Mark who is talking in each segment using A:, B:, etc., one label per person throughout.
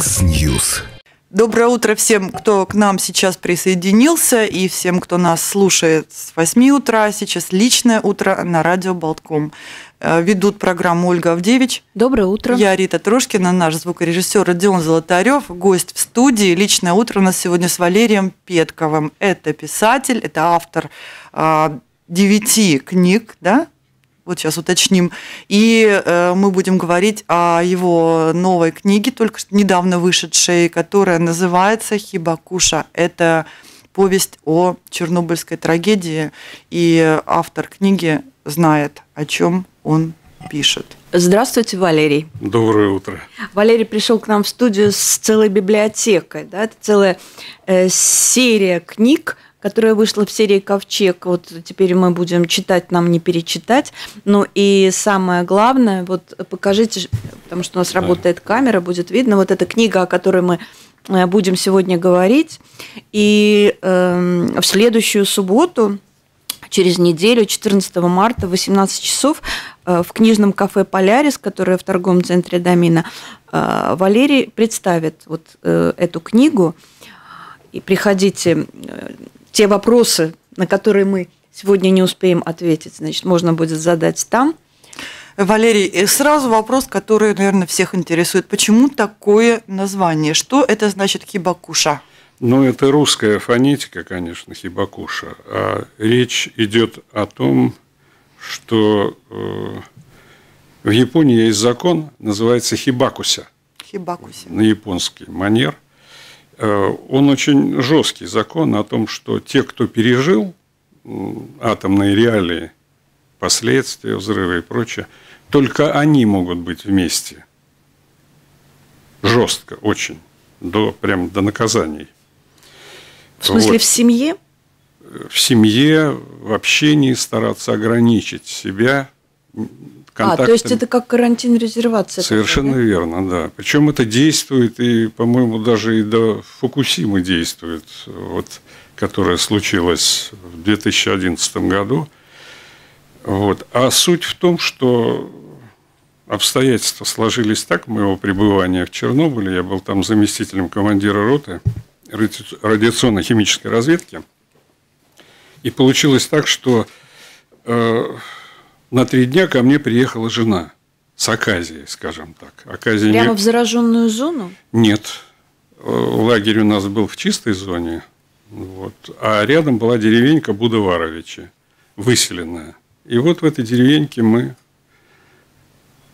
A: Mix News.
B: Доброе утро всем, кто к нам сейчас присоединился, и всем, кто нас слушает с 8 утра. Сейчас личное утро на радио Балтком. Э, Ведут программу Ольга Авдевич.
C: Доброе утро.
B: Я Рита Трошкина, наш звукорежиссер Родион Золотарев, гость в студии. Личное утро у нас сегодня с Валерием Петковым. Это писатель, это автор а, девяти книг, да? Вот сейчас уточним. И э, мы будем говорить о его новой книге, только что недавно вышедшей, которая называется «Хибакуша». Это повесть о чернобыльской трагедии, и автор книги знает, о чем он пишет.
C: Здравствуйте, Валерий.
D: Доброе утро.
C: Валерий пришел к нам в студию с целой библиотекой. Да? Это целая э, серия книг, которая вышла в серии «Ковчег». Вот теперь мы будем читать, нам не перечитать. Ну и самое главное, вот покажите, потому что у нас работает камера, будет видно, вот эта книга, о которой мы э, будем сегодня говорить. И э, в следующую субботу, через неделю, 14 марта, в 18 часов, э, в книжном кафе «Полярис», которое в торговом центре «Домина», э, Валерий представит вот э, эту книгу. И приходите те вопросы, на которые мы сегодня не успеем ответить, значит, можно будет задать там.
B: Валерий, сразу вопрос, который, наверное, всех интересует. Почему такое название? Что это значит хибакуша?
D: Ну, это русская фонетика, конечно, хибакуша. А речь идет о том, что э, в Японии есть закон, называется хибакуся.
B: Хибакуся.
D: На японский манер – Э, он очень жесткий закон о том, что те, кто пережил атомные реалии, последствия взрыва и прочее, только они могут быть вместе. Жестко, очень, до, прям до наказаний.
C: В смысле, вот. в семье?
D: В семье, в общении стараться ограничить себя
C: контактами. А, то есть это как карантин резервация.
D: Совершенно
C: такая,
D: да? верно, да. Причем это действует и, по-моему, даже и до Фукусимы действует, вот, которая случилась в 2011 году. Вот. А суть в том, что обстоятельства сложились так моего пребывания в Чернобыле. Я был там заместителем командира роты радиационно-химической разведки. И получилось так, что э, на три дня ко мне приехала жена с Аказией, скажем так.
C: Аказия Прямо не... в зараженную зону?
D: Нет. Лагерь у нас был в чистой зоне, вот, а рядом была деревенька Будоваровичи, выселенная. И вот в этой деревеньке мы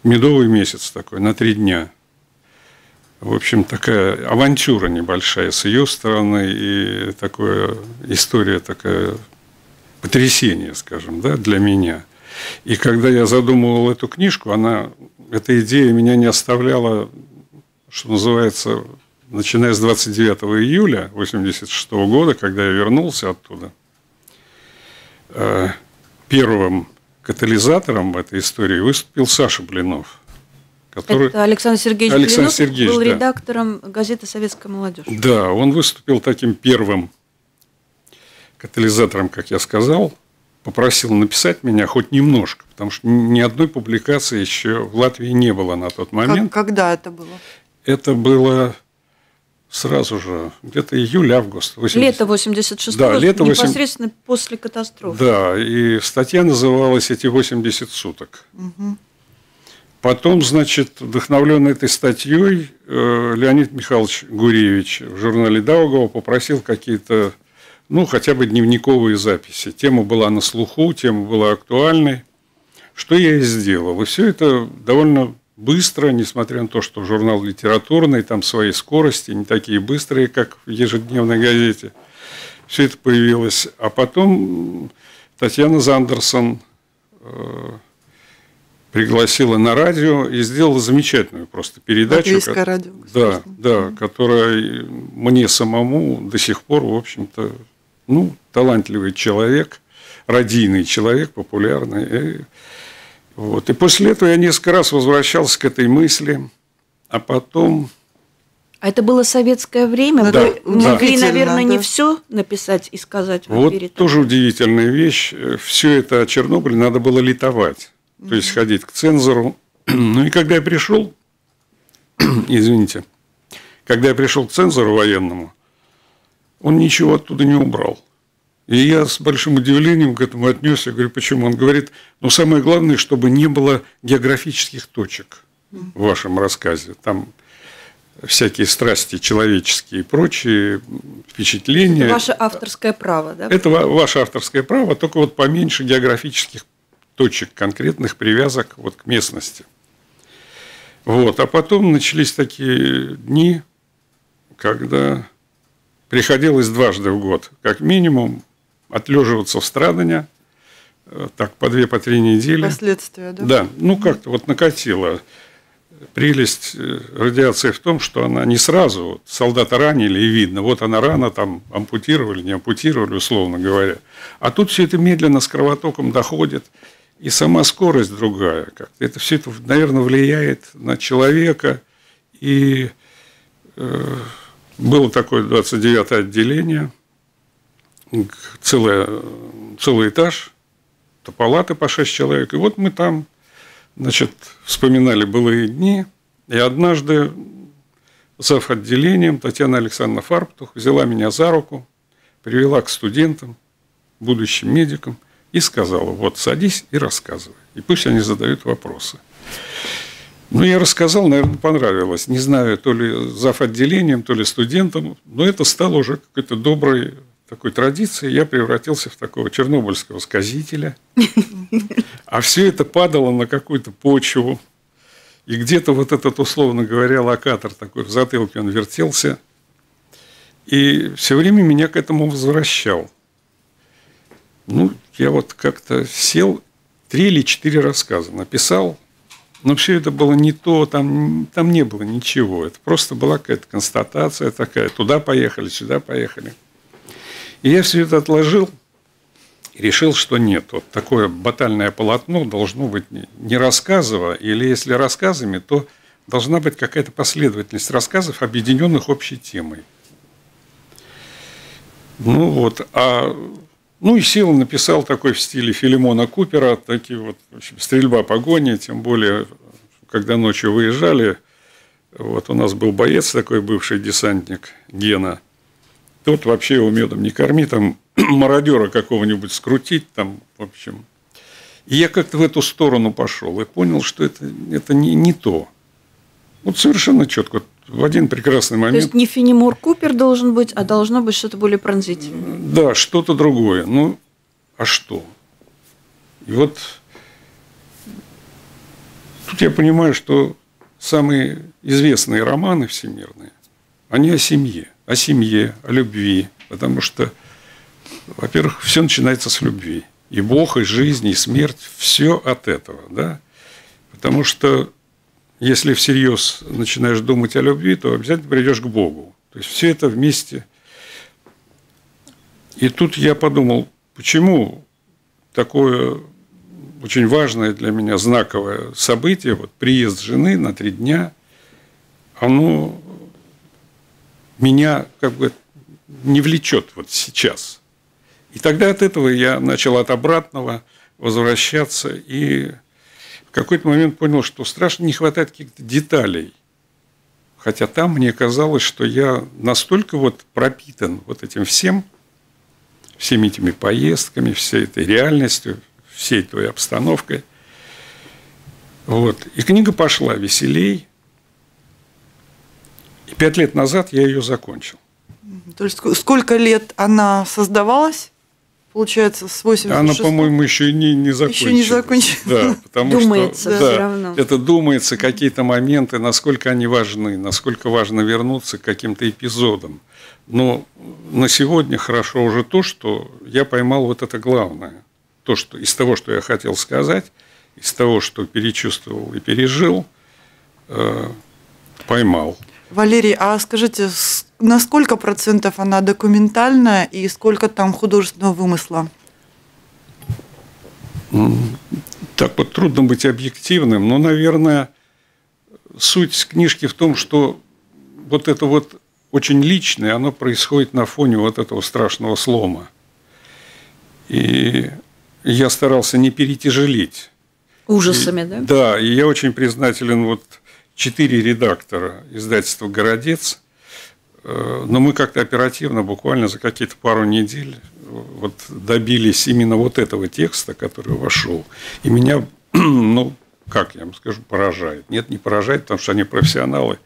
D: медовый месяц такой, на три дня. В общем, такая авантюра небольшая с ее стороны и такая история такая потрясение, скажем, да, для меня – и когда я задумывал эту книжку, она, эта идея меня не оставляла, что называется, начиная с 29 июля 1986 года, когда я вернулся оттуда, э, первым катализатором в этой истории выступил Саша Блинов.
C: Который... Это Александр Сергеевич Александр Блинов Сергеевич, был да. редактором газеты «Советская молодежь».
D: Да, он выступил таким первым катализатором, как я сказал – попросил написать меня хоть немножко, потому что ни одной публикации еще в Латвии не было на тот момент.
B: Как, когда это было?
D: Это было сразу же, где-то июль-август.
C: 80... Лето 86-го, да, лето 8... непосредственно после катастрофы.
D: Да, и статья называлась «Эти 80 суток». Угу. Потом, значит, вдохновленный этой статьей, э, Леонид Михайлович Гуревич в журнале Даугова попросил какие-то ну, хотя бы дневниковые записи. Тема была на слуху, тема была актуальной. Что я и сделал. И все это довольно быстро, несмотря на то, что журнал литературный, там свои скорости, не такие быстрые, как в ежедневной газете. Все это появилось. А потом Татьяна Зандерсон э, пригласила на радио и сделала замечательную просто передачу.
B: Латвийское радио.
D: Да, да, которая мне самому до сих пор, в общем-то, ну, талантливый человек, радийный человек, популярный. Вот. И после этого я несколько раз возвращался к этой мысли, а потом...
C: А это было советское время?
D: Да,
C: Вы да. могли, наверное, да. не все написать и сказать
D: в Вот эфире, тоже удивительная вещь. Все это о Чернобыле надо было литовать. Mm-hmm. То есть ходить к цензору. Ну и когда я пришел, извините, когда я пришел к цензору военному, он ничего оттуда не убрал. И я с большим удивлением к этому отнесся. Я говорю, почему? Он говорит, ну, самое главное, чтобы не было географических точек в вашем рассказе. Там всякие страсти человеческие и прочие впечатления.
C: Это ваше авторское право, да?
D: Это ваше авторское право, только вот поменьше географических точек, конкретных привязок вот к местности. Вот. А потом начались такие дни, когда приходилось дважды в год, как минимум, отлеживаться в страдания, э, так по две, по три недели.
B: Последствия, да?
D: Да, ну как-то вот накатило. Прелесть э, радиации в том, что она не сразу, вот, солдата ранили и видно, вот она рана там ампутировали, не ампутировали, условно говоря. А тут все это медленно с кровотоком доходит, и сама скорость другая. Как это все это, наверное, влияет на человека. И э, было такое 29-е отделение, целое, целый этаж, то палаты по 6 человек. И вот мы там, значит, вспоминали былые дни. И однажды зав. отделением Татьяна Александровна Фарптух взяла меня за руку, привела к студентам, будущим медикам, и сказала, вот садись и рассказывай. И пусть они задают вопросы. Ну, я рассказал, наверное, понравилось. Не знаю, то ли зав. отделением, то ли студентам, но это стало уже какой-то доброй такой традицией. Я превратился в такого чернобыльского сказителя. А все это падало на какую-то почву. И где-то вот этот, условно говоря, локатор такой в затылке, он вертелся. И все время меня к этому возвращал. Ну, я вот как-то сел, три или четыре рассказа написал, но все это было не то, там, там не было ничего. Это просто была какая-то констатация такая. Туда поехали, сюда поехали. И я все это отложил и решил, что нет. Вот такое батальное полотно должно быть не рассказово, или если рассказами, то должна быть какая-то последовательность рассказов, объединенных общей темой. Ну вот, а ну и сел, написал такой в стиле Филимона Купера, такие вот, в общем, стрельба, погони, тем более, когда ночью выезжали, вот у нас был боец такой, бывший десантник Гена, тот вообще его медом не корми, там мародера какого-нибудь скрутить, там, в общем. И я как-то в эту сторону пошел и понял, что это, это не, не то. Вот совершенно четко в один прекрасный момент. То
C: есть не Фенимор Купер должен быть, а должно быть что-то более пронзительное.
D: Да, что-то другое. Ну, а что? И вот тут я понимаю, что самые известные романы всемирные, они о семье, о семье, о любви, потому что, во-первых, все начинается с любви. И Бог, и жизнь, и смерть, все от этого, да? Потому что если всерьез начинаешь думать о любви, то обязательно придешь к Богу. То есть все это вместе. И тут я подумал, почему такое очень важное для меня знаковое событие, вот приезд жены на три дня, оно меня как бы не влечет вот сейчас. И тогда от этого я начал от обратного возвращаться и какой-то момент понял, что страшно не хватает каких-то деталей. Хотя там мне казалось, что я настолько вот пропитан вот этим всем, всеми этими поездками, всей этой реальностью, всей той обстановкой. Вот. И книга пошла веселей. И пять лет назад я ее закончил.
B: То есть сколько лет она создавалась? Получается, с 86
D: Она, по-моему, еще не, не закончена.
B: Еще не закончена.
D: Да, потому
C: думается,
D: что да, равно. это думается, какие-то моменты, насколько они важны, насколько важно вернуться к каким-то эпизодам. Но на сегодня хорошо уже то, что я поймал вот это главное. То, что из того, что я хотел сказать, из того, что перечувствовал и пережил, э, поймал.
B: Валерий, а скажите, на сколько процентов она документальная и сколько там художественного вымысла?
D: Так вот трудно быть объективным, но, наверное, суть книжки в том, что вот это вот очень личное, оно происходит на фоне вот этого страшного слома. И я старался не перетяжелить.
C: Ужасами,
D: и,
C: да?
D: Да, и я очень признателен вот четыре редактора издательства «Городец», но мы как-то оперативно, буквально за какие-то пару недель, вот добились именно вот этого текста, который вошел. И меня, ну, как я вам скажу, поражает. Нет, не поражает, потому что они профессионалы.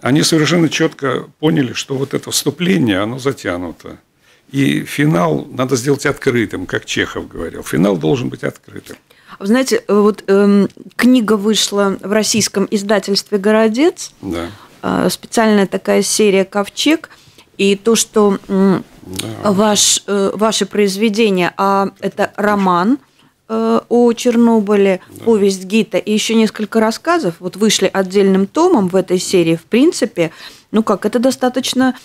D: Они совершенно четко поняли, что вот это вступление, оно затянуто. И финал надо сделать открытым, как Чехов говорил. Финал должен быть открытым.
C: Вы знаете, вот э, книга вышла в российском издательстве «Городец».
D: Да.
C: Э, специальная такая серия «Ковчег». И то, что да. ваш, э, ваши произведения, а это роман – Э, о Чернобыле, да. повесть Гита и еще несколько рассказов вот вышли отдельным томом в этой серии, в принципе, ну как, это достаточно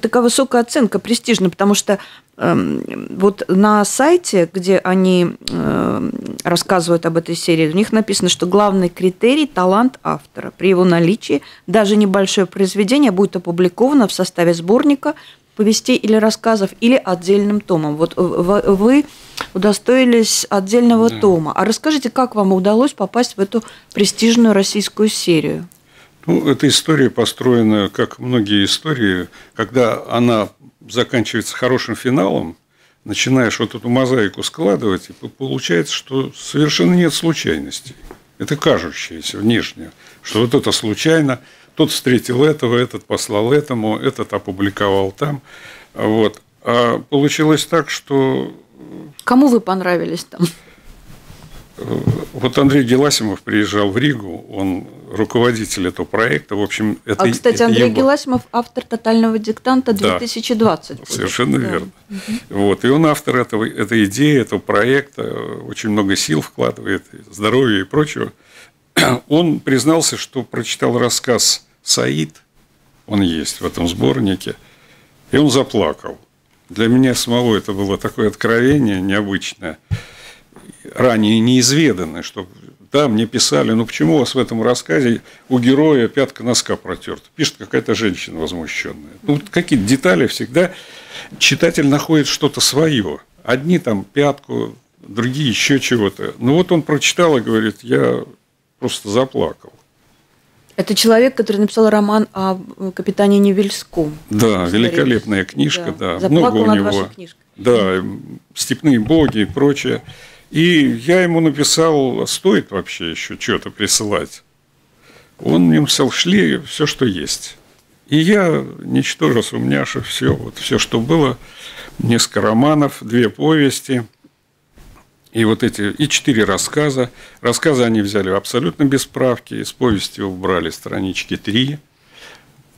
C: такая высокая оценка, престижная, потому что э, вот на сайте, где они э, рассказывают об этой серии, у них написано, что главный критерий – талант автора. При его наличии даже небольшое произведение будет опубликовано в составе сборника повестей или рассказов или отдельным томом. Вот вы удостоились отдельного да. тома. А расскажите, как вам удалось попасть в эту престижную российскую серию?
D: Ну, эта история построена, как многие истории, когда она заканчивается хорошим финалом, начинаешь вот эту мозаику складывать, и получается, что совершенно нет случайностей. Это кажущееся внешне, что вот это случайно, тот встретил этого, этот послал этому, этот опубликовал там. Вот. А получилось так, что
C: Кому вы понравились там?
D: Вот Андрей Геласимов приезжал в Ригу, он руководитель этого проекта. В общем,
C: это, а, кстати, Андрей его... Геласимов автор «Тотального диктанта 2020».
D: Да, совершенно да. верно. Угу. Вот, и он автор этого, этой идеи, этого проекта, очень много сил вкладывает, здоровья и прочего. Он признался, что прочитал рассказ «Саид», он есть в этом сборнике, и он заплакал. Для меня самого это было такое откровение необычное, ранее неизведанное, что да, мне писали, ну почему у вас в этом рассказе у героя пятка носка протерта? Пишет какая-то женщина возмущенная. Ну, какие-то детали всегда читатель находит что-то свое. Одни там пятку, другие еще чего-то. Ну вот он прочитал и говорит, я просто заплакал.
C: Это человек, который написал роман о капитане Невельском.
D: Да, великолепная книжка, да. да. Много у него. Да, степные боги и прочее. И я ему написал, стоит вообще еще что-то присылать. Он мне написал, шли все, что есть. И я, ничтоже сумняша, все, вот все, что было, несколько романов, две повести – и вот эти, и четыре рассказа. Рассказы они взяли абсолютно без справки, из повести убрали странички три.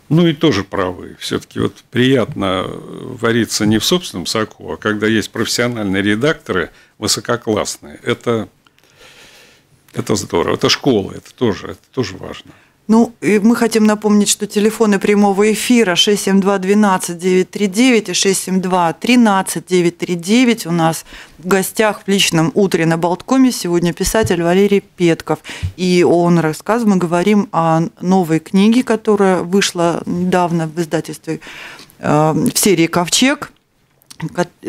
D: Ну и тоже правы. Все-таки вот приятно вариться не в собственном соку, а когда есть профессиональные редакторы, высококлассные. Это, это здорово. Это школа, это тоже, это тоже важно.
B: Ну, и мы хотим напомнить, что телефоны прямого эфира 672-12-939 и 672-13-939 у нас в гостях в личном утре на Болткоме сегодня писатель Валерий Петков. И он рассказывает, мы говорим о новой книге, которая вышла недавно в издательстве э, в серии «Ковчег».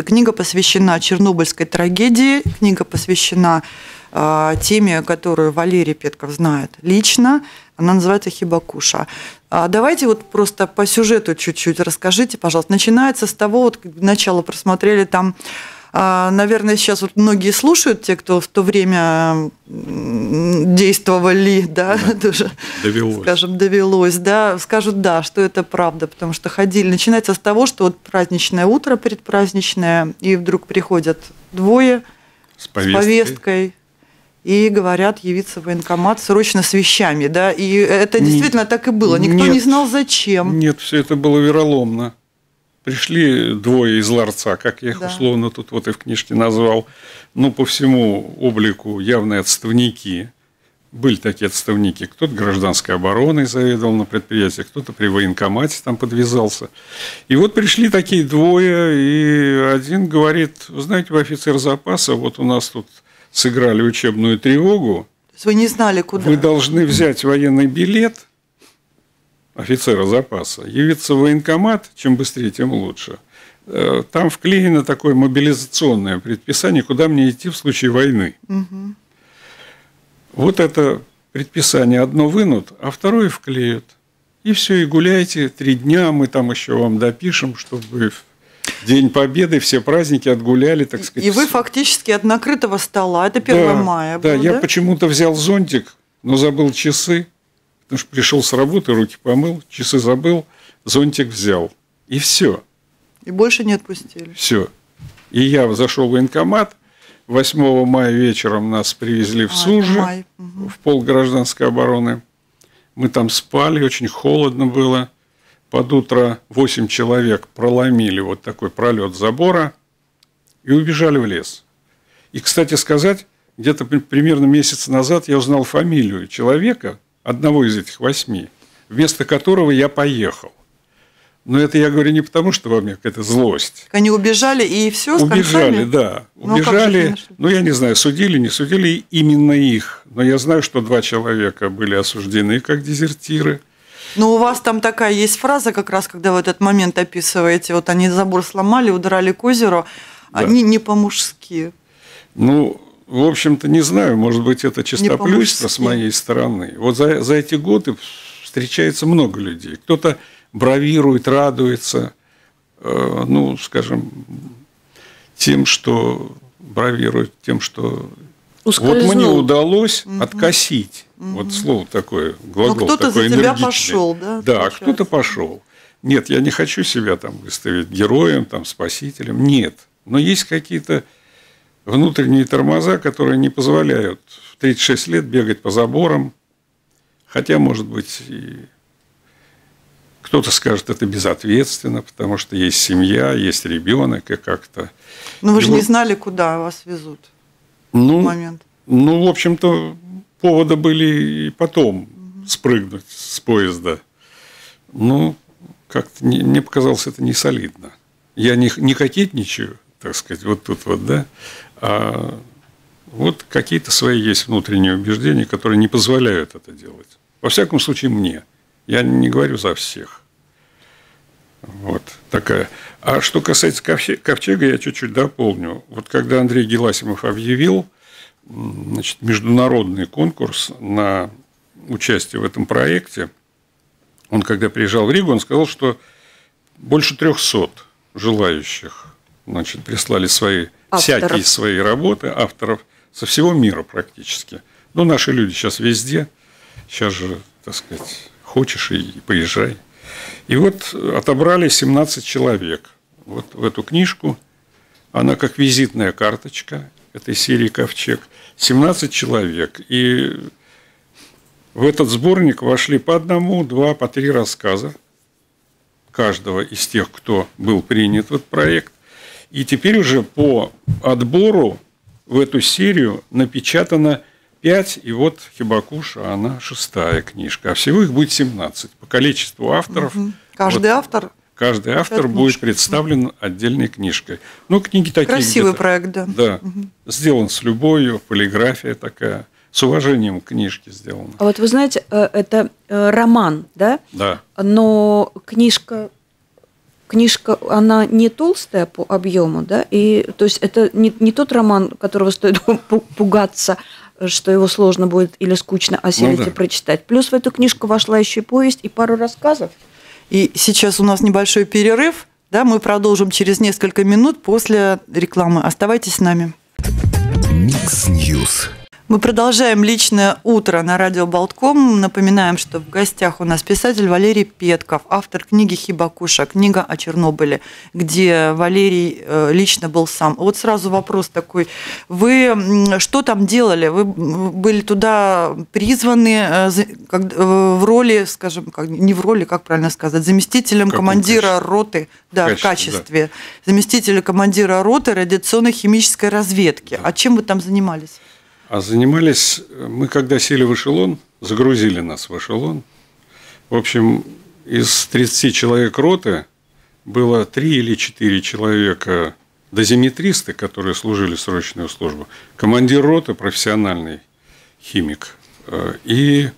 B: Книга посвящена Чернобыльской трагедии, книга посвящена э, теме, которую Валерий Петков знает лично. Она называется «Хибакуша». А давайте вот просто по сюжету чуть-чуть расскажите, пожалуйста. Начинается с того, вот начало просмотрели там а, Наверное, сейчас вот многие слушают, те, кто в то время действовали, да, да тоже, довелось. скажем, довелось, да, скажут, да, что это правда, потому что ходили. Начинается с того, что вот праздничное утро предпраздничное, и вдруг приходят двое с повесткой, с повесткой и говорят явиться в военкомат срочно с вещами, да, и это действительно нет, так и было, никто нет, не знал зачем.
D: Нет, все это было вероломно. Пришли двое из ларца, как я их да. условно тут вот и в книжке назвал, ну, по всему облику явные отставники. Были такие отставники. Кто-то гражданской обороной заведовал на предприятии, кто-то при военкомате там подвязался. И вот пришли такие двое, и один говорит, знаете, вы офицер запаса, вот у нас тут сыграли учебную тревогу.
B: То есть вы не знали, куда?
D: Вы должны взять военный билет офицера запаса, явиться в военкомат, чем быстрее, тем лучше. Э, там вклеено такое мобилизационное предписание, куда мне идти в случае войны. Угу. Вот это предписание одно вынут, а второе вклеют. И все, и гуляйте три дня, мы там еще вам допишем, чтобы День Победы, все праздники отгуляли, так сказать.
B: И вы фактически от накрытого стола, это 1
D: да,
B: мая
D: Да,
B: было,
D: я
B: да?
D: почему-то взял зонтик, но забыл часы, потому что пришел с работы, руки помыл, часы забыл, зонтик взял. И все,
B: И больше не отпустили.
D: все. И я зашел в военкомат, 8 мая вечером нас привезли в
B: А,
D: Сужи.
B: Мгм.
D: в пол гражданской обороны. Мы там спали, очень холодно было. Под утро 8 человек проломили вот такой пролет забора и убежали в лес. И, кстати сказать, где-то при- примерно месяц назад я узнал фамилию человека, одного из этих восьми, вместо которого я поехал. Но это я говорю не потому, что во мне какая-то злость.
B: Они убежали и все с
D: Убежали, да.
B: Ну, а
D: Убежали, ну, я не знаю, судили, не судили именно их. Но я знаю, что два человека были осуждены как дезертиры.
B: Но у вас там такая есть фраза, как раз когда вы этот момент описываете. Вот они забор сломали, удрали к озеру.
D: Да.
B: Они не по-мужски.
D: Ну, в общем-то, не знаю, может быть, это чистоплюйство с моей стороны. Вот за, за эти годы встречается много людей. Кто-то бравирует, радуется, э, ну, скажем, тем, что бравирует, тем, что вот мне
C: Ускользнул.
D: удалось откосить. Вот слово такое, глагол
B: Ну, кто-то
D: такой
B: за тебя пошел, да,
D: Да, кто-то пошел. Нет, я не хочу себя там выставить героем, там, спасителем. Нет. Но есть какие-то внутренние тормоза, которые не позволяют в 36 лет бегать по заборам. Хотя, может быть, и кто-то скажет, это безответственно, потому что есть семья, есть ребенок, и как-то.
B: Но вы же
D: Его-
B: не знали, куда вас везут в
D: Ну,
B: момент.
D: Ну, в общем-то, поводы были и потом спрыгнуть с поезда. Ну, как-то не- мне показалось это не солидно. Я не, не кокетничаю, так сказать, вот тут вот, да, а вот какие-то свои есть внутренние убеждения, которые не позволяют это делать. Во всяком случае, мне. Я не говорю за всех. Вот такая. А что касается ковче- ковчега, я чуть-чуть дополню. Вот когда Андрей Геласимов объявил значит, международный конкурс на участие в этом проекте, он когда приезжал в Ригу, он сказал, что больше 300 желающих значит, прислали свои,
C: Авторов.
D: всякие свои работы, авторов со всего мира практически. Ну, наши люди сейчас везде. Сейчас же, так сказать, хочешь и поезжай. И вот отобрали 17 человек вот в эту книжку. Она как визитная карточка этой серии «Ковчег». 17 человек. И в этот сборник вошли по одному, два, по три рассказа каждого из тех, кто был принят в этот проект. И теперь уже по отбору в эту серию напечатано 5, и вот Хибакуша, она шестая книжка. А всего их будет 17 по количеству авторов.
B: Каждый
D: Вот
B: автор.
D: Каждый автор будет
B: книжек.
D: представлен отдельной книжкой. Ну, книги такие.
B: Красивый проект, да.
D: Да. Сделан с любовью, полиграфия такая. С уважением к книжке сделана.
C: А вот вы знаете, э, это э, роман, да?
D: Да.
C: но книжка книжка она не толстая по объему, да, и то есть это не, не тот роман, которого стоит пу- пугаться, что его сложно будет или скучно осилить
D: Ну да.
C: и прочитать. Плюс в эту книжку вошла еще и повесть и пару рассказов.
B: И сейчас у нас небольшой перерыв. Да, мы продолжим через несколько минут после рекламы. Оставайтесь с нами.
A: Mix News.
B: Мы продолжаем личное утро на радио Балтком. Напоминаем, что в гостях у нас писатель Валерий Петков, автор книги Хибакуша, книга о Чернобыле, где Валерий э, лично был сам. Вот сразу вопрос такой: вы что там делали? Вы были туда призваны э, э, в роли, скажем, не в роли, как правильно сказать, заместителем
D: В
B: командира
D: качестве?
B: роты, да, в
D: качестве,
B: качестве заместителя командира роты радиационно-химической разведки. А чем вы там занимались?
D: А занимались мы, когда сели в эшелон, загрузили нас в эшелон. В общем, из 30 человек роты было 3 или 4 человека дозиметристы, которые служили срочную службу, командир роты, профессиональный химик, э, и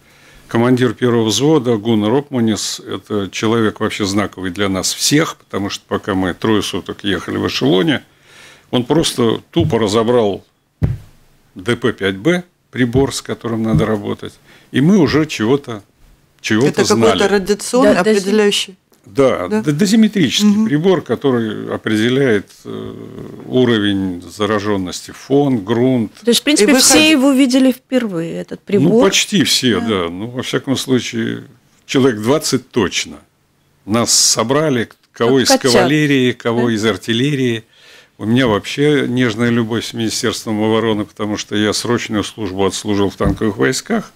D: командир первого взвода Гуннар Ропманис. Это человек вообще знаковый для нас всех, потому что пока мы трое суток ехали в эшелоне, он просто тупо разобрал ДП-5Б, прибор, с которым надо работать, и мы уже чего-то чего-то
B: Это
D: знали.
B: какой-то радиационный
C: Да,
B: определяющий.
D: Да,
B: Да?
D: дозиметрический прибор, который определяет э, уровень зараженности, фон, грунт.
C: То есть, в принципе,
B: вы
C: все его видели впервые, этот
D: Ну,
C: прибор.
D: почти все, да. Ну, во всяком случае, человек 20 точно. Нас собрали, кого
C: Как
D: из
C: котят.
D: кавалерии, кого
C: Да.
D: из артиллерии. У меня вообще нежная любовь с Министерством обороны, потому что я срочную службу отслужил в танковых войсках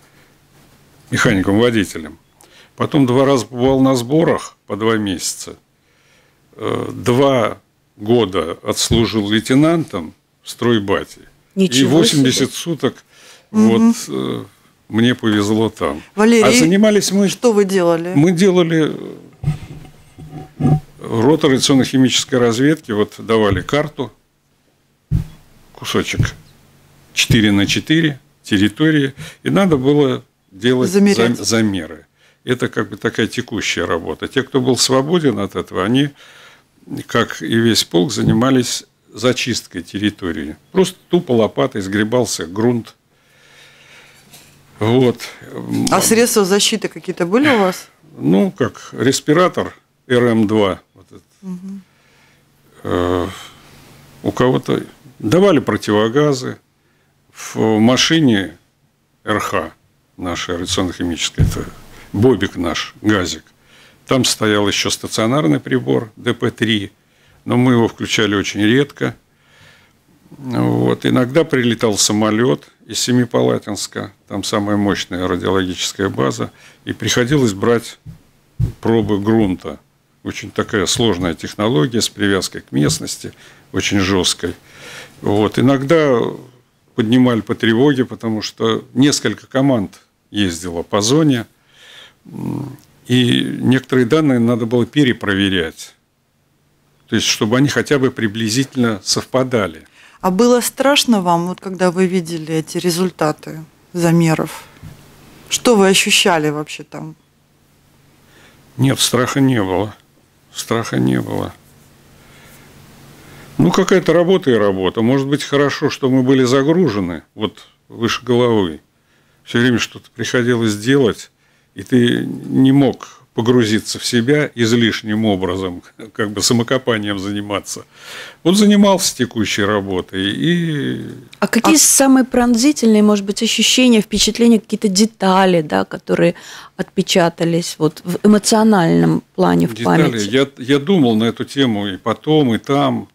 D: механиком-водителем. Потом два раза побывал на сборах по два месяца. Э, Два года отслужил лейтенантом в стройбате. И
C: Ничего
D: 80 суток вот э, мне повезло там.
B: Валерий,
D: а занимались мы,
B: Что вы делали?
D: мы делали э, рот радиационно-химической разведки, вот давали карту, кусочек 4 на 4 территории, и надо было делать
B: Замерять.
D: зам- замеры. Это как бы такая текущая работа. Те, кто был свободен от этого, они, как и весь полк, занимались зачисткой территории. Просто тупо лопатой сгребался грунт. Вот.
B: А средства защиты какие-то были у вас?
D: Ну, как респиратор РМ-2. Э, у кого-то давали противогазы. В машине РХ, наша радиационно-химическая, это Бобик наш, газик. Там стоял еще стационарный прибор ДП-3, но мы его включали очень редко. Вот. Иногда прилетал самолет из Семипалатинска, там самая мощная радиологическая база, и приходилось брать пробы грунта. Очень такая сложная технология с привязкой к местности, очень жесткой. Вот. Иногда поднимали по тревоге, потому что несколько команд ездило по зоне, и некоторые данные надо было перепроверять. То есть, чтобы они хотя бы приблизительно совпадали.
B: А было страшно вам, вот когда вы видели эти результаты замеров? Что вы ощущали вообще там?
D: Нет, страха не было. Страха не было. Ну, какая-то работа и работа. Может быть, хорошо, что мы были загружены вот выше головы. Все время что-то приходилось делать, и ты не мог погрузиться в себя излишним образом, как бы самокопанием заниматься. Вот занимался текущей работой и
C: А какие самые пронзительные, может быть, ощущения, впечатления, какие-то детали, да, которые отпечатались вот в эмоциональном плане в
D: детали.
C: памяти?
D: Я, я думал на эту тему и потом, и там.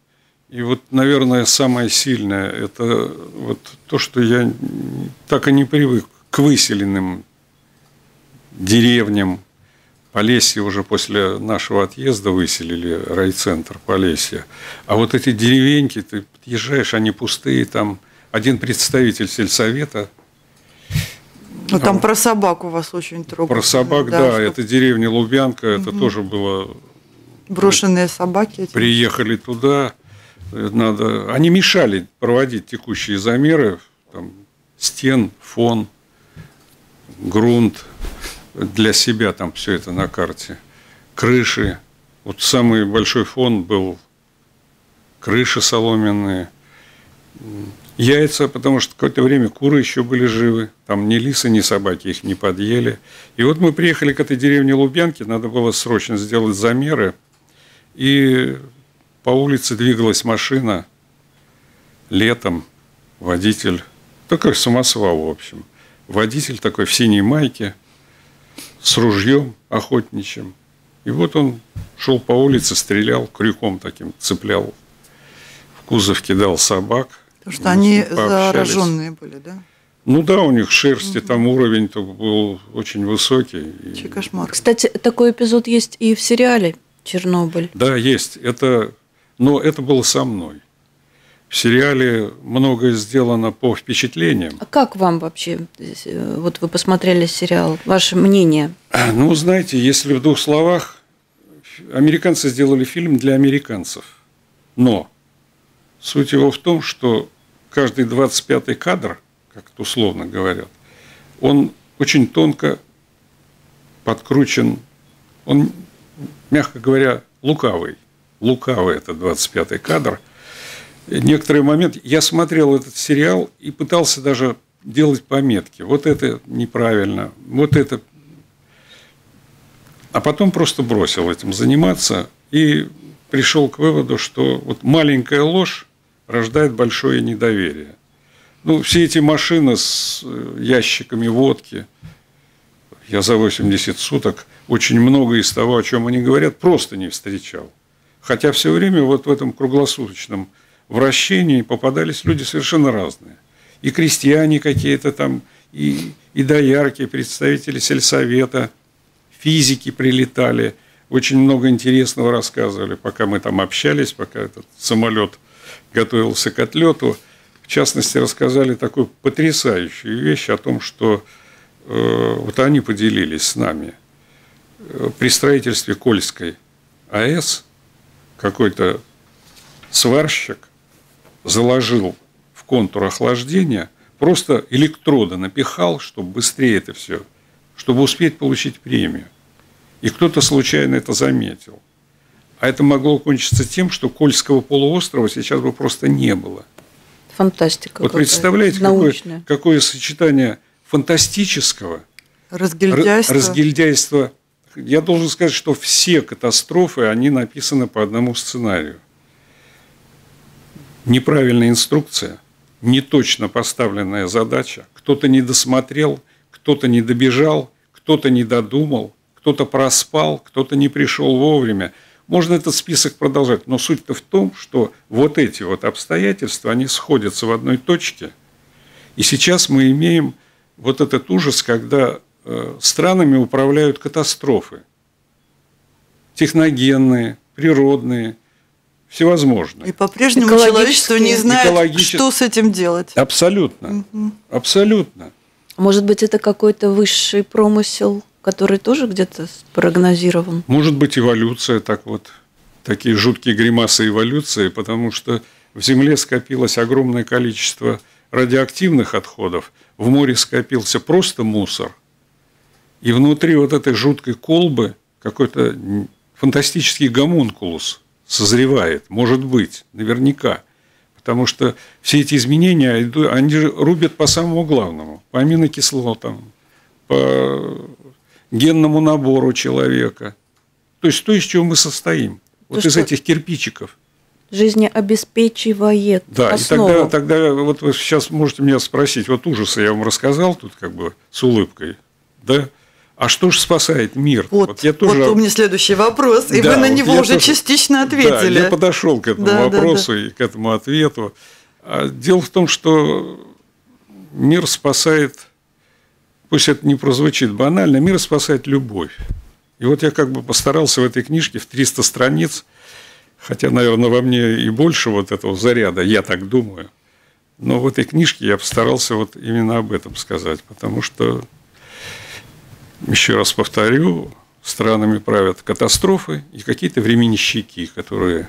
D: И вот, наверное, самое сильное – это вот то, что я так и не привык к выселенным деревням. Полесье уже после нашего отъезда выселили райцентр Полесья. А вот эти деревеньки, ты подъезжаешь, они пустые, там один представитель сельсовета
B: Ну, там про собак у вас очень трогательно.
D: про собак, да,
B: что
D: это деревня Лубянка, это тоже было
B: Брошенные собаки. эти.
D: приехали туда, э, надо, они мешали проводить текущие замеры, там, стен, фон, грунт, для себя там все это на карте, крыши. Вот самый большой фон был. Крыши соломенные, яйца, потому что какое-то время куры еще были живы, там ни лисы, ни собаки их не подъели. И вот мы приехали к этой деревне Лубянки, надо было срочно сделать замеры, и по улице двигалась машина. Летом, водитель, такой самосвал, в общем. Водитель такой в синей майке, с ружьем охотничьим. И вот он шел по улице, стрелял, крюком таким цеплял, в кузов кидал собак.
B: Потому что они
D: пообщались.
B: зараженные были, да?
D: Ну да, у них шерсти, там уровень -то был очень высокий.
B: Вообще кошмар.
C: Кстати, такой эпизод есть и в сериале «Чернобыль».
D: Да, есть. Это, но это было со мной. В сериале многое сделано по впечатлениям.
C: А как вам вообще, э, вот вы посмотрели сериал, ваше мнение?
D: Ну, знаете, если в двух словах, американцы сделали фильм для американцев. Но суть его в том, что каждый 25-й кадр, как это условно говорят, он очень тонко подкручен, он, мягко говоря, лукавый. Лукавый это 25-й кадр. И некоторые моменты... Я смотрел этот сериал и пытался даже делать пометки. Вот это неправильно, вот это А потом просто бросил этим заниматься и пришел к выводу, что вот маленькая ложь рождает большое недоверие. Ну, все эти машины с э, ящиками водки, я за 80 суток очень много из того, о чем они говорят, просто не встречал. Хотя все время вот в этом круглосуточном вращении попадались люди совершенно разные. И крестьяне какие-то там, и, и доярки, представители сельсовета, физики прилетали, очень много интересного рассказывали, пока мы там общались, пока этот самолет готовился к отлету. В частности, рассказали такую потрясающую вещь о том, что э, вот они поделились с нами. Э, при строительстве Кольской АЭС какой-то сварщик заложил в контур охлаждения, просто электроды напихал, чтобы быстрее это все, чтобы успеть получить премию. И кто-то случайно это заметил. А это могло кончиться тем, что Кольского полуострова сейчас бы просто не было.
C: Фантастика.
D: Вот представляете, какое, какое сочетание фантастического,
B: разгильдяйства.
D: разгильдяйства. Я должен сказать, что все катастрофы, они написаны по одному сценарию. Неправильная инструкция, неточно поставленная задача, кто-то не досмотрел, кто-то не добежал, кто-то не додумал, кто-то проспал, кто-то не пришел вовремя – можно этот список продолжать, но суть-то в том, что вот эти вот обстоятельства, они сходятся в одной точке. И сейчас мы имеем вот этот ужас, когда э, странами управляют катастрофы. Техногенные, природные, всевозможные.
B: И по-прежнему человечество не знает, что с этим делать.
D: Абсолютно. Угу. Абсолютно.
C: Может быть, это какой-то высший промысел который тоже где-то спрогнозирован.
D: Может быть, эволюция, так вот, такие жуткие гримасы эволюции, потому что в Земле скопилось огромное количество радиоактивных отходов, в море скопился просто мусор, и внутри вот этой жуткой колбы какой-то фантастический гомункулус созревает, может быть, наверняка. Потому что все эти изменения, они рубят по самому главному, по аминокислотам, по генному набору человека. То есть то, из чего мы состоим. Вот то, из этих кирпичиков.
C: Жизнеобеспечивает
D: Да, основу. и тогда, тогда вот вы сейчас можете меня спросить, вот ужасы я вам рассказал тут как бы с улыбкой, да? А что же спасает мир?
B: Вот, вот, я тоже... вот у меня следующий вопрос, и да, вы на него уже тоже... частично ответили.
D: Да, я подошел к этому да, вопросу да, да. и к этому ответу. А дело в том, что мир спасает пусть это не прозвучит банально, мир спасает любовь. И вот я как бы постарался в этой книжке в 300 страниц, хотя, наверное, во мне и больше вот этого заряда, я так думаю, но в этой книжке я постарался вот именно об этом сказать, потому что, еще раз повторю, странами правят катастрофы и какие-то временщики, которые,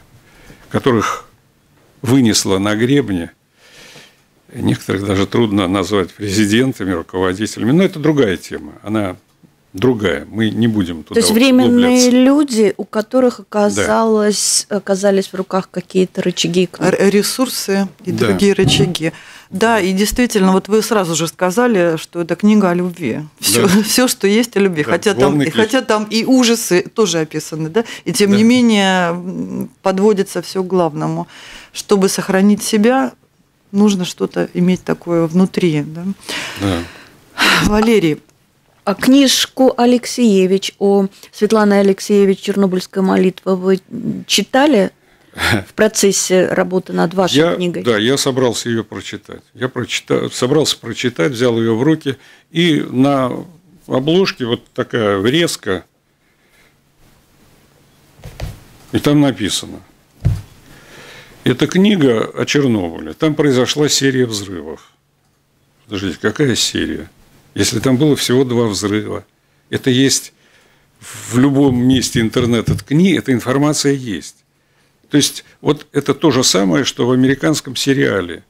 D: которых вынесло на гребне Некоторых даже трудно назвать президентами, руководителями. Но это другая тема. Она другая. Мы не будем туда
C: То есть временные люди, у которых оказалось, да. оказались в руках какие-то рычаги.
B: Ресурсы и да. другие рычаги. Да, и действительно, вот вы сразу же сказали, что это книга о любви. Все, да. все что есть о любви. Да, хотя, там, и, хотя там и ужасы тоже описаны, да? И тем да. не менее подводится все к главному. Чтобы сохранить себя, нужно что-то иметь такое внутри. Да? Да. Валерий,
C: книжку Алексеевич о Светлане Алексеевич «Чернобыльская молитва» вы читали в процессе работы над вашей
D: я,
C: книгой?
D: Да, я собрался ее прочитать. Я прочитал, собрался прочитать, взял ее в руки, и на обложке вот такая врезка, и там написано – это книга о Чернобыле. Там произошла серия взрывов. Подождите, какая серия? Если там было всего два взрыва, это есть в любом месте интернета ткни, эта информация есть. То есть, вот это то же самое, что в американском сериале.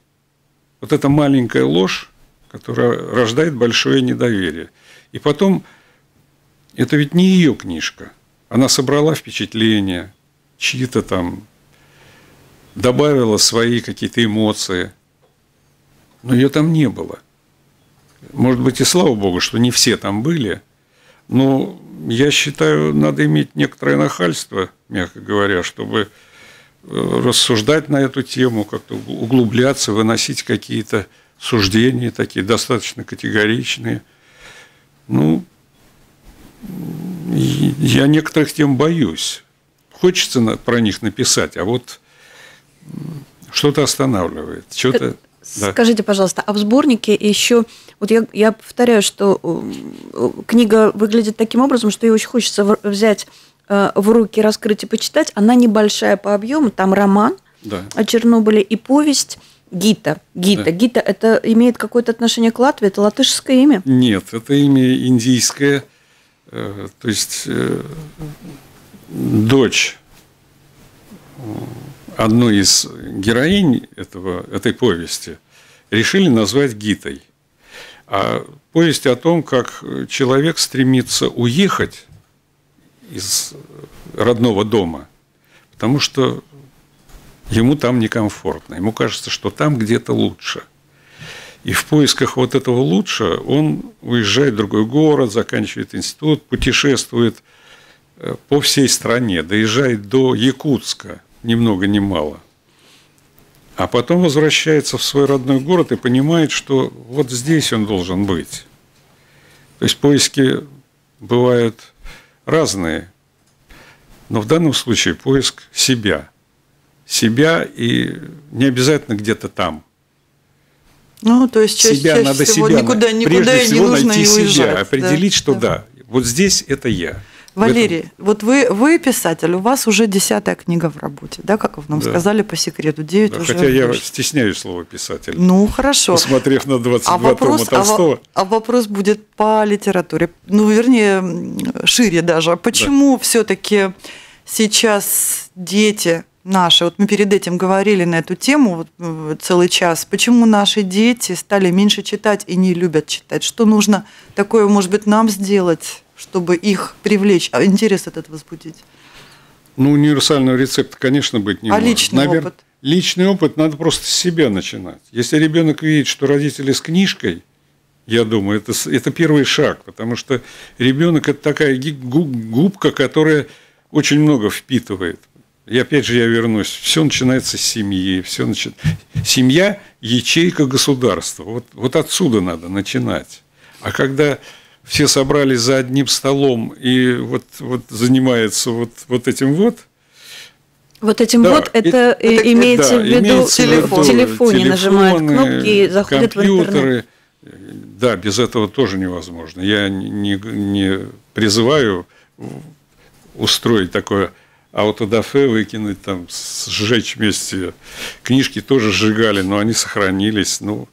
D: Вот эта маленькая ложь, которая рождает большое недоверие. И потом, это ведь не ее книжка. Она собрала впечатления, чьи-то там добавила свои какие-то эмоции. Но ее там не было. Может быть, и слава богу, что не все там были. Ну, я считаю, надо иметь некоторое нахальство, мягко говоря, чтобы э, рассуждать на эту тему, как-то углубляться, выносить какие-то суждения такие достаточно категоричные. Ну, я некоторых тем боюсь. Хочется про них написать, а вот что-то останавливает, что-то...
C: Э, да. Скажите, пожалуйста, а в сборнике еще, вот я, я повторяю, что э, книга выглядит таким образом, что ее очень хочется взять э, в руки, раскрыть и почитать. Она небольшая по объему, там роман да. о Чернобыле и повесть Гита. Гита. Да. Гита это имеет какое-то отношение к Латвии? Это латышское имя?
D: Нет, это имя индийское. То есть дочь одну из героинь этого, этой повести решили назвать Гитой. А повесть о том, как человек стремится уехать из родного дома, потому что ему там некомфортно, ему кажется, что там где-то лучше. И в поисках вот этого лучше он уезжает в другой город, заканчивает институт, путешествует э, по всей стране, доезжает до Якутска – ни много ни мало. А потом возвращается в свой родной город и понимает, что вот здесь он должен быть. То есть поиски бывают разные, но в данном случае поиск себя. Себя и не обязательно где-то там.
B: Ну, то есть чаще, себя чаще надо всего себя никуда, никуда
D: прежде
B: и
D: всего
B: не нужно
D: найти
B: и уезжать,
D: себя, определить, да, что да. да, вот здесь это я.
B: Валерий, этом... вот вы, вы писатель, у вас уже десятая книга в работе, да, как вы нам да. сказали по секрету, 9 да,
D: уже. Хотя я стесняюсь слова писатель.
B: Ну, хорошо.
D: Посмотрев на 22 а вопрос, тома Толстого.
B: А, а вопрос будет по литературе, ну, вернее, шире даже. Почему да. все-таки сейчас дети наши, вот мы перед этим говорили на эту тему вот, э, целый час, почему наши дети стали меньше читать и не любят читать? Что нужно такое, может быть, нам сделать? Чтобы их привлечь, а интерес этот возбудить?
D: Ну, универсального рецепта, конечно, быть не
B: а может. личный Навер... опыт?
D: Личный опыт надо просто с себя начинать. Если ребенок видит, что родители с книжкой, я думаю, это, это первый шаг, потому что ребенок это такая губка, которая очень много впитывает. И опять же я вернусь, все начинается с семьи, все начи... семья – ячейка государства. Вот, вот отсюда надо начинать. А когда все собрались за одним столом и вот, вот занимается вот, вот этим вот.
C: Вот этим да, вот это, это имеется да, в виду имеется телефон. в телефоне нажимают кнопки, заходят компьютеры. в
D: интернет. Да, без этого тоже невозможно. Я не, не призываю устроить такое аутодафе, выкинуть, там, сжечь вместе. Книжки тоже сжигали, но они сохранились. Ну,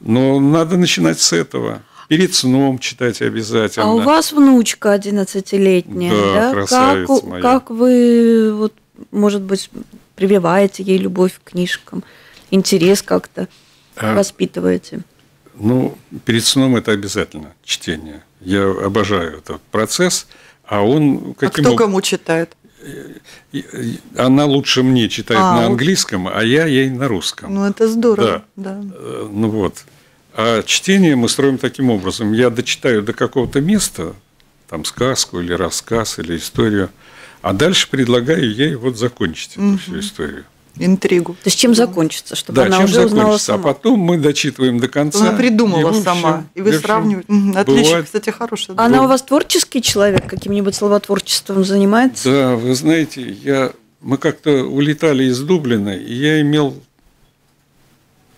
D: но надо начинать с этого перед сном читать обязательно.
C: А у вас внучка 11-летняя, да?
D: да? Красавица
C: как,
D: моя.
C: как вы, вот, может быть, прививаете ей любовь к книжкам, интерес как-то а, воспитываете?
D: Ну, перед сном это обязательно чтение. Я обожаю этот процесс, а он
B: каким А кто кому читает?
D: Она лучше мне читает а, на английском, а я ей на русском.
B: Ну, это здорово. Да. да.
D: Э, ну вот. А чтение мы строим таким образом. Я дочитаю до какого-то места, там сказку или рассказ или историю, а дальше предлагаю ей вот закончить эту угу. всю историю.
B: Интригу.
C: То есть чем закончится, чтобы
D: да,
C: она
D: чем
C: уже узнала
D: а
C: сама.
D: А потом мы дочитываем до конца.
B: Она придумала и, сама. И вы сравниваете. Отлично, бывает. кстати, хорошая.
C: Она у вас творческий человек, каким-нибудь словотворчеством занимается?
D: Да, вы знаете, я, мы как-то улетали из Дублина, и я имел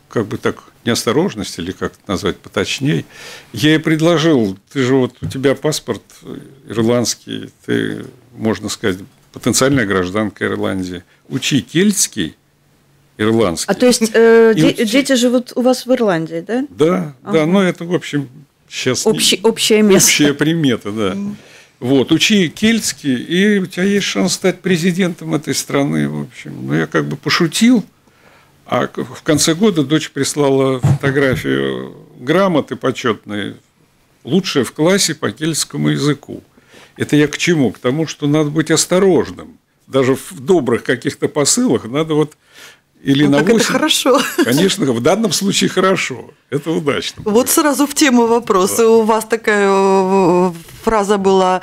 D: как бы так неосторожность, или как это назвать поточнее, я ей предложил, ты же вот, у тебя паспорт ирландский, ты, можно сказать, потенциальная гражданка Ирландии, учи кельтский, ирландский.
C: А то есть э, де- учи... дети живут у вас в Ирландии, да?
D: Да, ага. да, но это, в общем, сейчас...
C: Общий, общее место.
D: Общая примета, да. Вот, учи кельтский, и у тебя есть шанс стать президентом этой страны, в общем. Ну, я как бы пошутил, а в конце года дочь прислала фотографию грамоты почетной, лучшая в классе по кельтскому языку. Это я к чему? К тому, что надо быть осторожным. Даже в добрых каких-то посылах надо вот или ну, на 8.
B: это хорошо.
D: Конечно, в данном случае хорошо. Это удачно.
B: Вот сразу в тему вопроса. Да. У вас такая э, фраза была,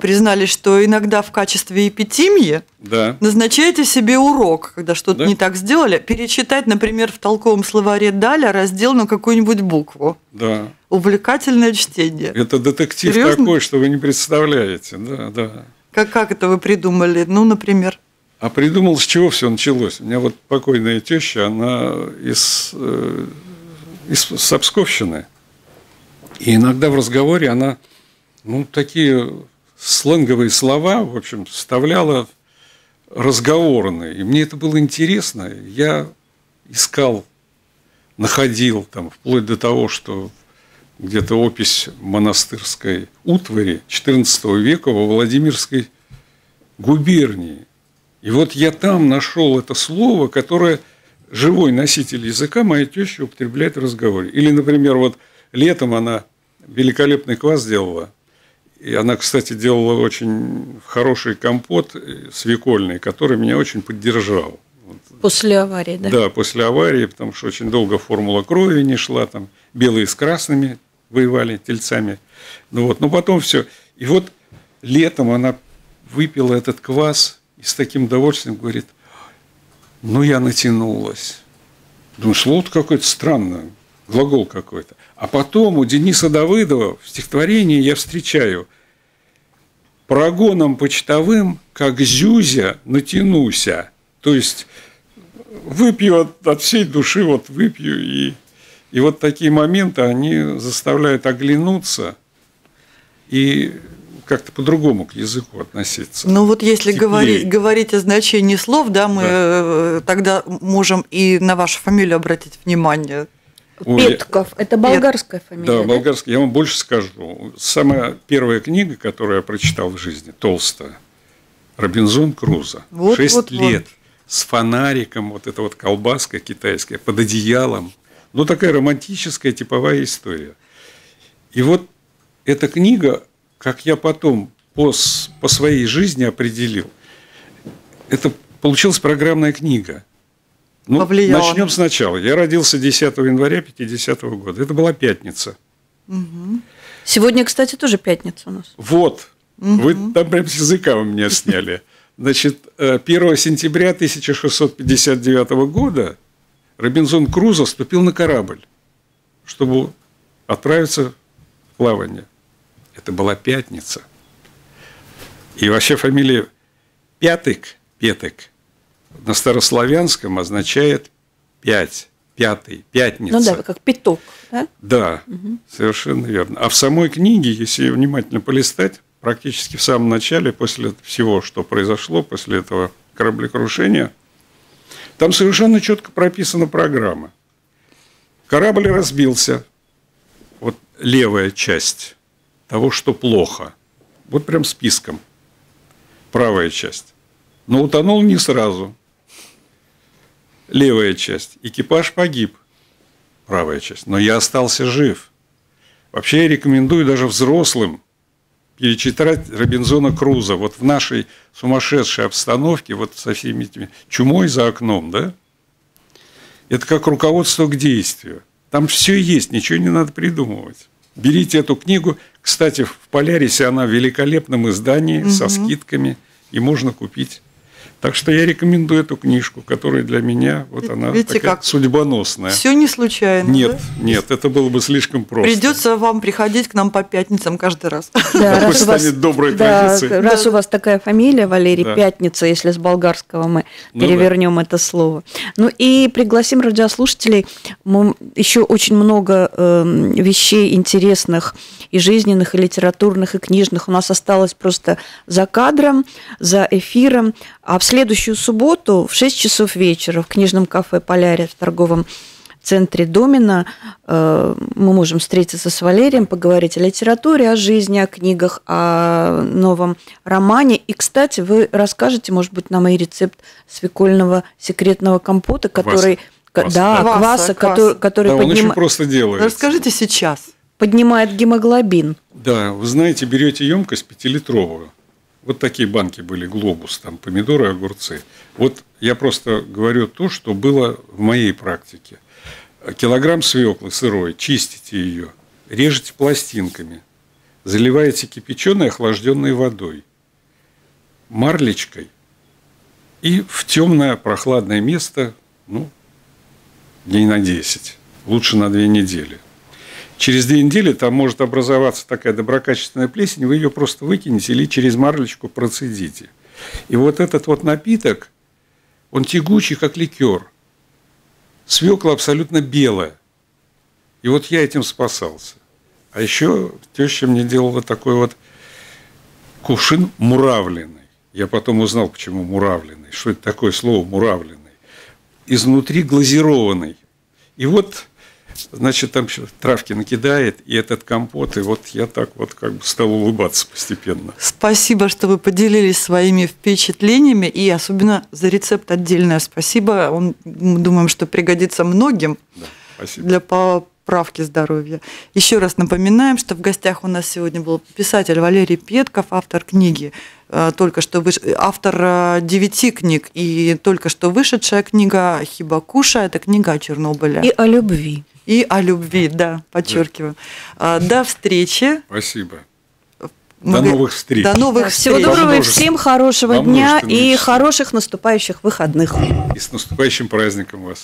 B: признали, что иногда в качестве эпитимии
D: Да.
B: назначаете себе урок, когда что-то
D: Да.
B: не так сделали, перечитать, например, в толковом словаре Даля раздел на какую-нибудь букву.
D: Да.
B: Увлекательное чтение.
D: Это детектив
B: Серьезно?
D: такой, что вы не представляете. Да, да.
B: Как, как это вы придумали? Ну, например.
D: А придумал, с чего все началось. У меня вот покойная теща, она из, э, из Сапсковщины. И иногда в разговоре она, ну, такие сленговые слова, в общем, вставляла разговорные. И мне это было интересно. Я искал, находил там, вплоть до того, что где-то опись монастырской утвари XIV века во Владимирской губернии. И вот я там нашел это слово, которое живой носитель языка моя теща употребляет в разговоре. Или, например, вот летом она великолепный квас делала. И она, кстати, делала очень хороший компот э, свекольный, который меня очень поддержал. Вот
C: После аварии, да?
D: да, после аварии, потому что очень долго формула крови не шла, там белые с красными воевали тельцами. Ну вот, но потом все. И вот летом она выпила этот квас и с таким удовольствием говорит, ну я натянулась. Думаю, слово какое-то странное, глагол какой-то. А потом у Дениса Давыдова в стихотворении я встречаю прогоном почтовым, как зюзя, натянуся. То есть выпью от, от всей души, вот выпью. И, и вот такие моменты, они заставляют оглянуться и как-то по-другому к языку относиться.
B: Ну вот если
D: Теплее.
B: говорить, говорить о значении слов, да, мы
D: Да.
B: э, тогда можем и на вашу фамилию обратить внимание.
D: Ой,
C: Петков. Это болгарская фамилия.
D: Да,
C: да?
D: болгарский. Я вам больше скажу. Самая первая книга, которую я прочитал в жизни, толстая, Робинзон Крузо.
B: Вот,
D: Шесть
B: вот, вот.
D: лет. С фонариком, вот эта вот колбаска китайская, под одеялом. Ну, такая романтическая типовая история. И вот эта книга, как я потом по, по своей жизни определил, это получилась программная книга. Ну,
B: Повлияла.
D: начнем сначала. Я родился 10 января 50 года. Это была пятница.
C: Сегодня, кстати, тоже пятница у нас.
D: Вот. Вы там прям с языка у меня сняли. Значит, э, 1 сентября 1659 года Робинзон Крузо вступил на корабль, чтобы отправиться в плавание. Это была пятница. И вообще фамилия Пятык, Петык, на старославянском означает пять, пятый, пятница.
C: Ну да, как пяток. Да?
D: Да, совершенно верно. А в самой книге, если внимательно полистать, практически в самом начале, после всего, что произошло, после этого кораблекрушения, там совершенно четко прописана программа. Корабль разбился, вот левая часть того, что плохо, вот прям списком, правая часть. Но утонул не сразу. Левая часть. Экипаж погиб правая часть. Но я остался жив. Вообще я рекомендую даже взрослым перечитать Робинзона Круза. Вот в нашей сумасшедшей обстановке, вот со всеми этими чумой за окном, да, это как руководство к действию. Там все есть, ничего не надо придумывать. Берите эту книгу. Кстати, в Полярисе она в великолепном издании со скидками, и можно купить. Так что я рекомендую эту книжку, которая для меня вот она
B: Видите,
D: такая
B: как
D: судьбоносная.
B: Все не случайно.
D: Нет,
B: да?
D: нет, это было бы слишком просто.
B: Придется вам приходить к нам по пятницам каждый раз.
C: Да,
D: Да, пусть станет доброй
C: да,
D: традицией.
C: раз
B: Да,
C: у вас такая фамилия, Валерий,
D: Да.
C: Пятница, если с болгарского мы
D: Ну да.
C: перевернем это слово. Ну и пригласим радиослушателей. Мы еще очень много эм, вещей интересных и жизненных, и литературных, и книжных. У нас осталось просто за кадром, за эфиром. А в следующую субботу в 6 часов вечера в книжном кафе «Полярия» в торговом центре Домина э, мы можем встретиться с Валерием, поговорить о литературе, о жизни, о книгах, о новом романе. И, кстати, вы расскажете, может быть, нам и рецепт свекольного секретного компота, который...
D: Кваса.
C: Да,
B: Кваса,
C: кваса,
B: кваса.
C: который, который
D: Да, он очень просто делается.
B: Расскажите сейчас.
C: поднимает гемоглобин.
D: Да, вы знаете, берете емкость пятилитровую. Вот такие банки были, глобус, там помидоры, огурцы. Вот я просто говорю то, что было в моей практике. Килограмм свеклы сырой, чистите ее, режете пластинками, заливаете кипяченой охлажденной водой, марлечкой и в темное прохладное место, ну, дней на 10, лучше на две недели. Через две недели там может образоваться такая доброкачественная плесень, вы ее просто выкинете или через марлечку процедите. И вот этот вот напиток, он тягучий, как ликер. Свекла абсолютно белая. И вот я этим спасался. А еще теща мне делала такой вот кувшин муравленный. Я потом узнал, почему муравленный. Что это такое слово муравленный? Изнутри глазированный. И вот значит, там травки накидает, и этот компот, и вот я так вот как бы стал улыбаться постепенно.
B: Спасибо, что вы поделились своими впечатлениями, и особенно за рецепт отдельное спасибо. Он, мы думаем, что пригодится многим
D: Да, спасибо.
B: для поправки здоровья. Еще раз напоминаем, что в гостях у нас сегодня был писатель Валерий Петков, автор книги э, только что выш... автор э, девяти книг и только что вышедшая книга Хибакуша, это книга о Чернобыле.
C: И о любви.
B: И о любви, да, подчеркиваю. А, До встречи.
D: Спасибо. До новых встреч.
B: До новых
C: Да, всего доброго и всем хорошего дня и хороших наступающих выходных.
D: И с наступающим праздником вас.